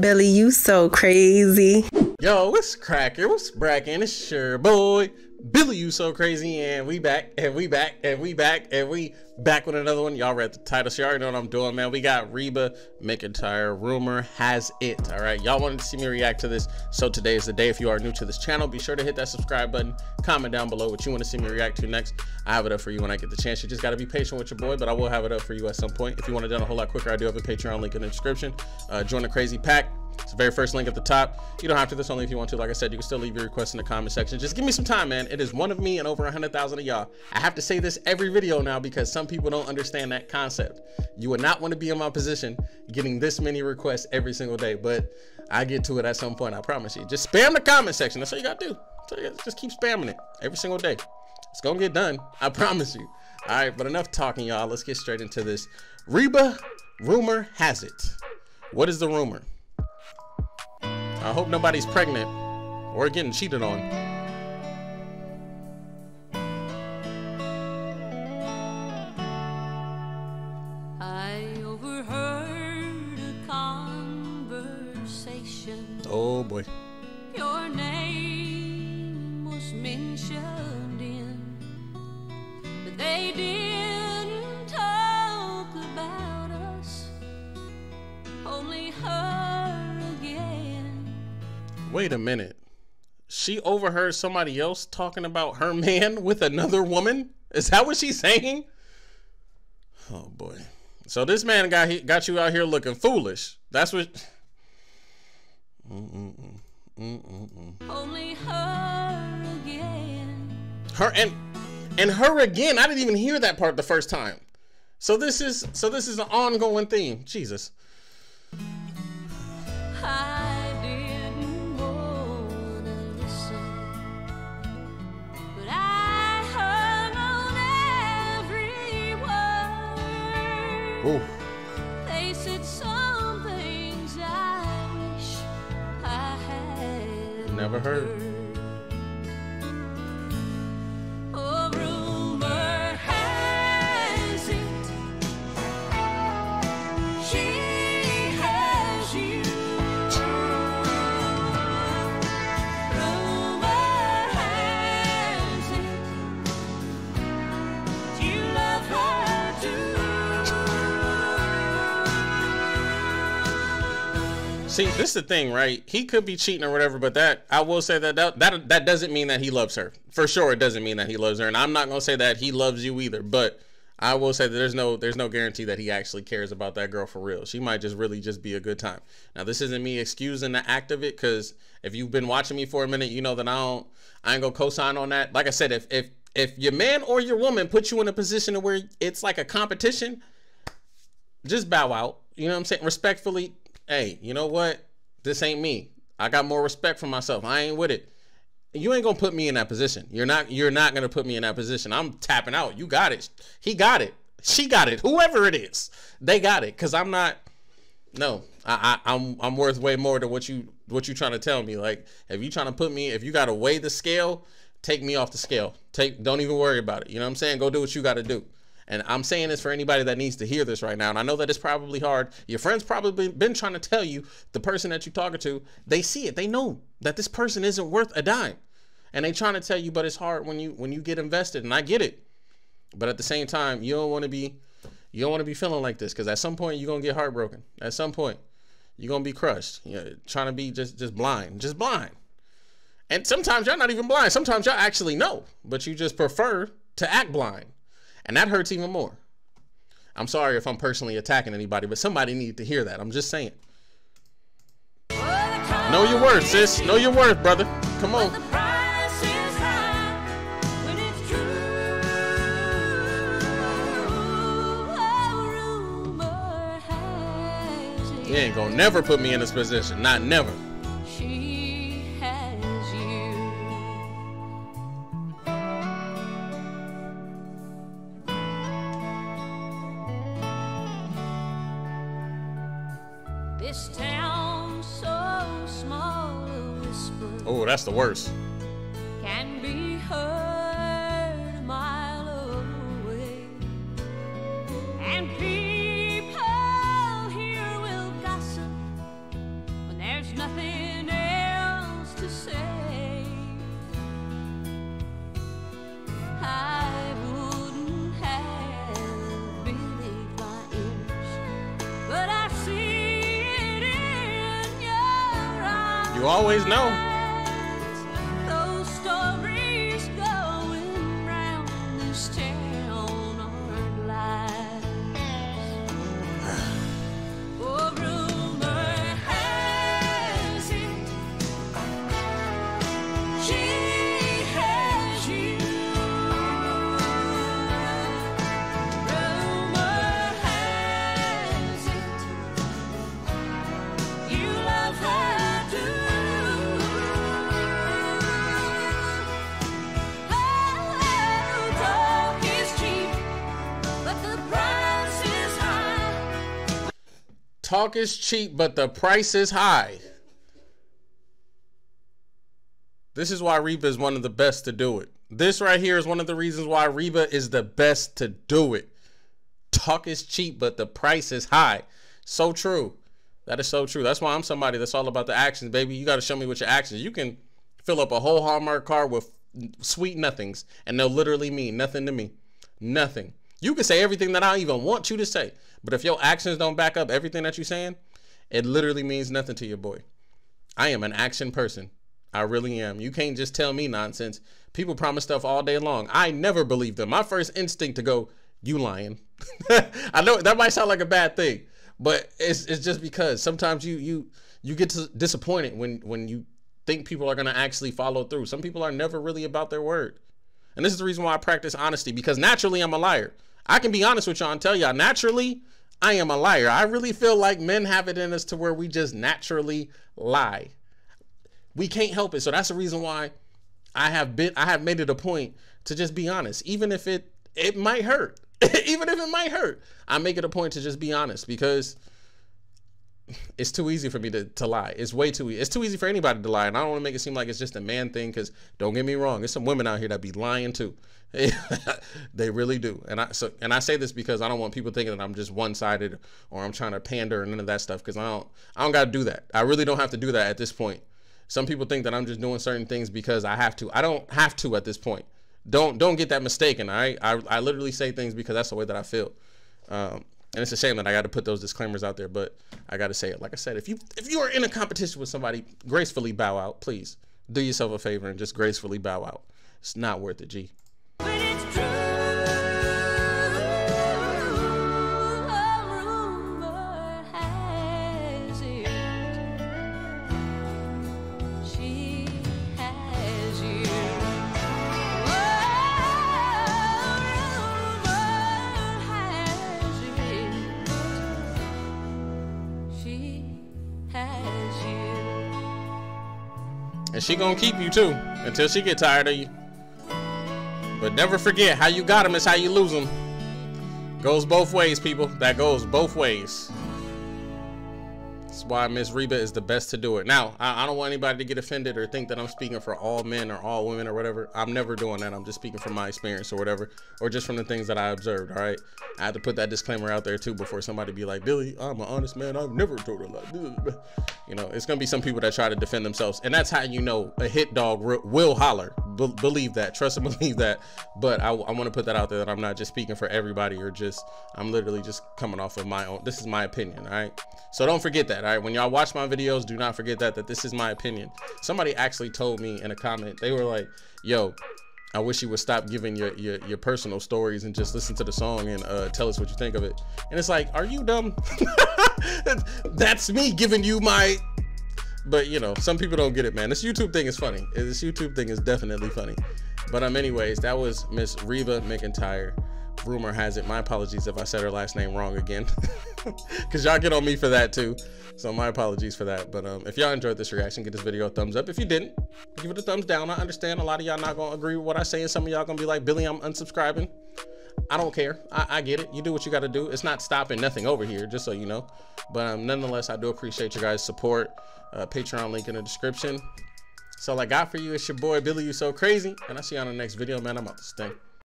Billy, you so crazy. Yo, what's cracking? What's bracking? It's your boy Billy. You so crazy, and we back, and we back, and we back, and we back with another one. Y'all read the title, so you already know what I'm doing, man. We got Reba McEntire. Rumor has it. All right, y'all wanted to see me react to this, so today is the day. If you are new to this channel, be sure to hit that subscribe button. Comment down below what you want to see me react to next. I have it up for you when I get the chance. You just got to be patient with your boy, but I will have it up for you at some point. If you want to done a whole lot quicker, I do have a Patreon link in the description. Uh, join the crazy pack. It's the very first link at the top. You don't have to this only if you want to. Like I said, you can still leave your request in the comment section. Just give me some time, man. It is one of me and over a 100,000 of y'all. I have to say this every video now because some people don't understand that concept. You would not want to be in my position getting this many requests every single day, but I get to it at some point, I promise you. Just spam the comment section. That's all you got to do. Just keep spamming it every single day. It's going to get done. I promise you. All right, but enough talking, y'all. Let's get straight into this. Reba, rumor has it. What is the rumor? I hope nobody's pregnant or getting cheated on. I overheard a conversation. Oh boy. Wait a minute. She overheard somebody else talking about her man with another woman? Is that what she's saying? Oh boy. So this man got he, got you out here looking foolish. That's what. Mm-mm-mm. Mm-mm-mm. Only her again. Her and and her again. I didn't even hear that part the first time. So this is so this is an ongoing theme. Jesus. Ooh. They said some things I wish I had Never heard. See, this is the thing, right? He could be cheating or whatever, but that I will say that that that, that doesn't mean that he loves her. For sure, it doesn't mean that he loves her, and I'm not gonna say that he loves you either. But I will say that there's no there's no guarantee that he actually cares about that girl for real. She might just really just be a good time. Now, this isn't me excusing the act of it, because if you've been watching me for a minute, you know that I don't I ain't gonna co-sign on that. Like I said, if if if your man or your woman puts you in a position where it's like a competition, just bow out. You know what I'm saying? Respectfully, hey, you know what? This ain't me. I got more respect for myself. I ain't with it. You ain't gonna put me in that position. You're not. You're not gonna put me in that position. I'm tapping out. You got it. He got it. She got it. Whoever it is, they got it. Cause I'm not. No, I, I I'm I'm worth way more than what you what you trying to tell me. Like if you trying to put me, if you gotta weigh the scale, take me off the scale. Take. Don't even worry about it. You know what I'm saying? Go do what you got to do. And I'm saying this for anybody that needs to hear this right now. And I know that it's probably hard. Your friends probably been trying to tell you the person that you're talking to, they see it. They know that this person isn't worth a dime. And they trying to tell you, but it's hard when you when you get invested. And I get it. But at the same time, you don't want to be you don't want to be feeling like this because at some point you're gonna get heartbroken. At some point, you're gonna be crushed. You know, trying to be just just blind. Just blind. And sometimes y'all not even blind. Sometimes y'all actually know, but you just prefer to act blind. And that hurts even more. I'm sorry if I'm personally attacking anybody, but somebody needed to hear that. I'm just saying. Know your worth, sis. Know your worth, brother. Come on. The price is high when it's true. A rumor has it You ain't gonna never put me in this position. Not never. This town so small, Oh, that's the worst. You always know. Talk is cheap, but the price is high. This is why Reba is one of the best to do it. This right here is one of the reasons why Reba is the best to do it. Talk is cheap, but the price is high. So true. That is so true. That's why I'm somebody that's all about the actions, baby. You got to show me with your actions. You can fill up a whole Hallmark card with sweet nothings, and they'll literally mean nothing to me. Nothing. You can say everything that I even want you to say, but if your actions don't back up everything that you're saying, it literally means nothing to your boy. I am an action person. I really am. You can't just tell me nonsense. People promise stuff all day long. I never believe them. My first instinct to go, you lying. I know that might sound like a bad thing, but it's it's just because sometimes you you you get disappointed when when you think people are going to actually follow through. Some people are never really about their word. And this is the reason why I practice honesty because naturally I'm a liar. I can be honest with y'all and tell y'all naturally I am a liar. I really feel like men have it in us to where we just naturally lie. We can't help it. So that's the reason why I have been I have made it a point to just be honest, even if it it might hurt. even if it might hurt. I make it a point to just be honest because it's too easy for me to, to lie. It's way too easy. It's too easy for anybody to lie. And I don't want to make it seem like it's just a man thing because don't get me wrong, there's some women out here that be lying too. they really do. And I so and I say this because I don't want people thinking that I'm just one sided or I'm trying to pander and none of that stuff because I don't I don't gotta do that. I really don't have to do that at this point. Some people think that I'm just doing certain things because I have to. I don't have to at this point. Don't don't get that mistaken. All right, I I literally say things because that's the way that I feel. Um, and it's a shame that I got to put those disclaimers out there, but I got to say it. Like I said, if you if you are in a competition with somebody, gracefully bow out, please. Do yourself a favor and just gracefully bow out. It's not worth it, G. And she gonna keep you too until she get tired of you. But never forget, how you got them is how you lose them. Goes both ways, people. That goes both ways. Why Miss Reba is the best to do it. Now, I, I don't want anybody to get offended or think that I'm speaking for all men or all women or whatever. I'm never doing that. I'm just speaking from my experience or whatever, or just from the things that I observed. All right. I had to put that disclaimer out there too before somebody be like, Billy, I'm an honest man. I've never told a lie. You know, it's gonna be some people that try to defend themselves, and that's how you know a hit dog will holler. Be- believe that, trust and believe that. But I, I want to put that out there that I'm not just speaking for everybody or just I'm literally just coming off of my own. This is my opinion. All right. So don't forget that. All right. When y'all watch my videos, do not forget that that this is my opinion. Somebody actually told me in a comment. They were like, "Yo." I wish you would stop giving your, your your personal stories and just listen to the song and uh, tell us what you think of it. And it's like, are you dumb? That's me giving you my. But you know, some people don't get it, man. This YouTube thing is funny. This YouTube thing is definitely funny. But um, anyways, that was Miss Reba McEntire. Rumor has it. My apologies if I said her last name wrong again, because y'all get on me for that too. So my apologies for that. But um, if y'all enjoyed this reaction, give this video a thumbs up. If you didn't, give it a thumbs down. I understand a lot of y'all not gonna agree with what I say, and some of y'all gonna be like, Billy, I'm unsubscribing. I don't care. I, I get it. You do what you got to do. It's not stopping nothing over here, just so you know. But um, nonetheless, I do appreciate your guys' support. Uh, Patreon link in the description. So all I got for you. It's your boy Billy. You so crazy, and I see you on the next video, man. I'm out this thing.